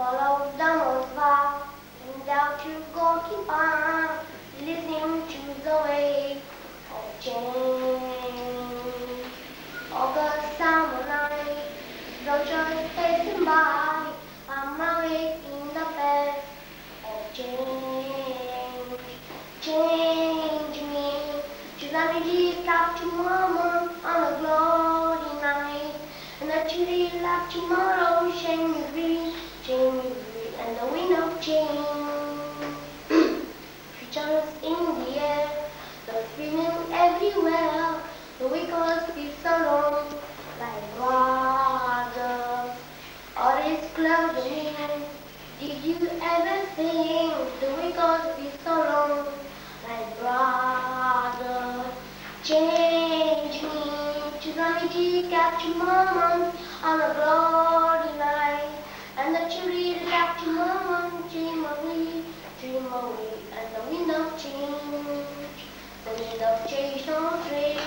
Followed the on far, and you go keep on, listening to the way of change. August summer night, Roger is passing by, I'm awake in the bed of change. Change me, Just let me really love tomorrow on a glory night, and actually love tomorrow, shame me free, and the wind of change. Features in the air, the feeling everywhere, the be so long, like water. All is closing. Did you ever think the be so long, like brother? Change me to vanity, capture moment on a glory Change no dream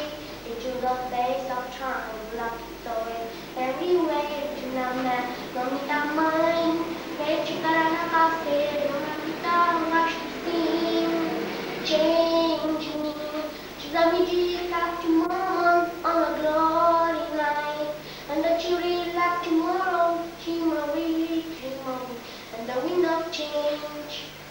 into the face of time, black soil, every way into the man, mamita mãe, pede para na carteira, mamita mastim, change me, desame de cap tomorrow. On a glory night, and the children like tomorrow, tomorrow, tomorrow, and the wind of change.